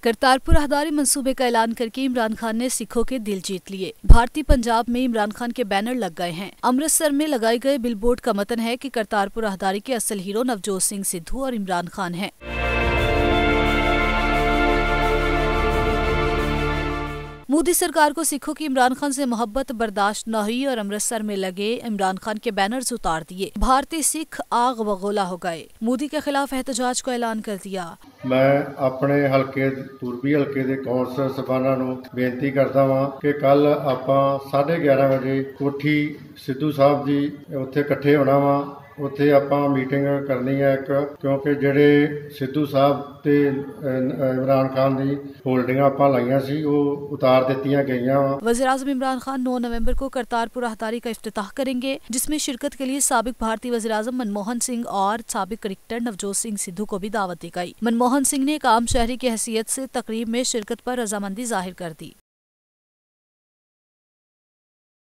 کرتارپور اہداری منصوبے کا اعلان کر کے عمران خان نے سکھوں کے دل جیت لیے۔ بھارتی پنجاب میں عمران خان کے بینر لگ گئے ہیں۔ امرتسر میں لگائے گئے بل بورڈ کا متن ہے کہ کرتارپور اہداری کے اصل ہیرو نوجوت سنگھ سدھو اور عمران خان ہیں۔ مودی سرکار کو سکھوں کی عمران خان سے محبت برداشت نہ ہوئی اور امرتسر میں لگے عمران خان کے بینرز اتار دیے بھارتی سکھ آگ وغولا ہو گئے مودی کے خلاف احتجاج کو اعلان کر دیا ਮੈਂ ਆਪਣੇ ਹਲਕੇ ਪੂਰਬੀ ਹਲਕੇ ਦੇ ਕੌਂਸਲਰ ਸਭਾਨਾਂ ਨੂੰ ਬੇਨਤੀ ਕਰਦਾ ਵਾਂ ਕਿ ਕੱਲ ਆਪਾਂ 11:30 ਵਜੇ ਕੋਠੀ ਸਿੱਧੂ ਸਾਹਿਬ ਜੀ ਉੱਥੇ ਇਕੱਠੇ ਹੋਣਾ ਵਾ ਉੱਥੇ ਆਪਾਂ ਮੀਟਿੰਗ ਕਰਨੀ ਹੈ ਇੱਕ ਕਿਉਂਕਿ ਜਿਹੜੇ ਸਿੱਧੂ ਸਾਹਿਬ ਤੇ ਅਹ, ਇਮਰਾਨ ਖਾਨ ਦੀ ਹੋਲਡਿੰਗਾਂ ਆਪਾਂ ਲਾਈਆਂ ਸੀ ਉਹ ਉਤਾਰ ਦਿੱਤੀਆਂ ਗਈਆਂ ਵਾ وزیر اعظم عمران خان نو نومبر کو کرتارپور اہداری کا افتتاح کریں گے جس میں شرکت کے لیے سابق بھارتی وزیر اعظم منموہن سنگھ اور سابق کرکٹر نوجوت سنگھ سدھو کو بھی دعوت دی گئی منموہن سنگھ نے ایک عام شہری کی حیثیت سے تقریب میں شرکت پر رضامندی ظاہر کر دی